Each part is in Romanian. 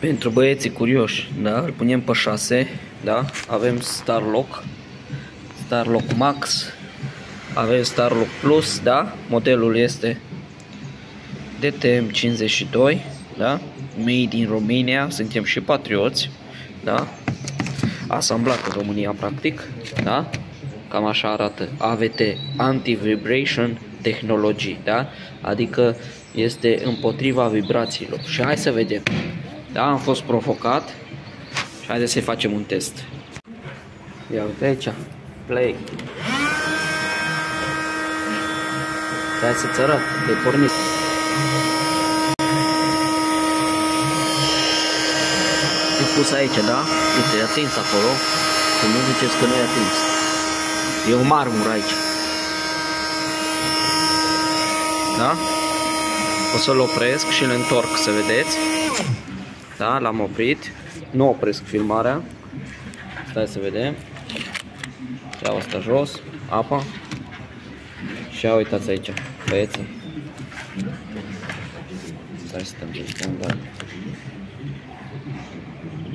Pentru băieții curioși, da, îl punem pe 6, da, avem Starlock, Starlock Max, avem Starlock Plus, da, modelul este DTM 52, da, made in Romania, suntem și patrioți, da, asamblat în România practic, da, cam așa arată AVT Anti-Vibration Technology, da, adică este împotriva vibrațiilor. Și hai să vedem. Da, am fost provocat și haideți să-i facem un test. Ia uite aici, play. Hai să-ți arăt, de pornit. E pus aici, da? Uite, e atins acolo. Să nu ziceți că nu e atins. E o marmură aici. Da? O să-l opresc și îl întorc să vedeți. Da, l-am oprit. Nu opresc filmarea. Stai să vedem. Iau asta jos, apa. Și ia uitați aici, băieții. Stai să stăm pe standard.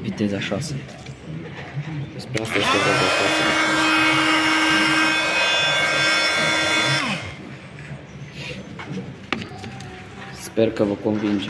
Viteza 6. Despre asta este vorba Sper că vă convinge.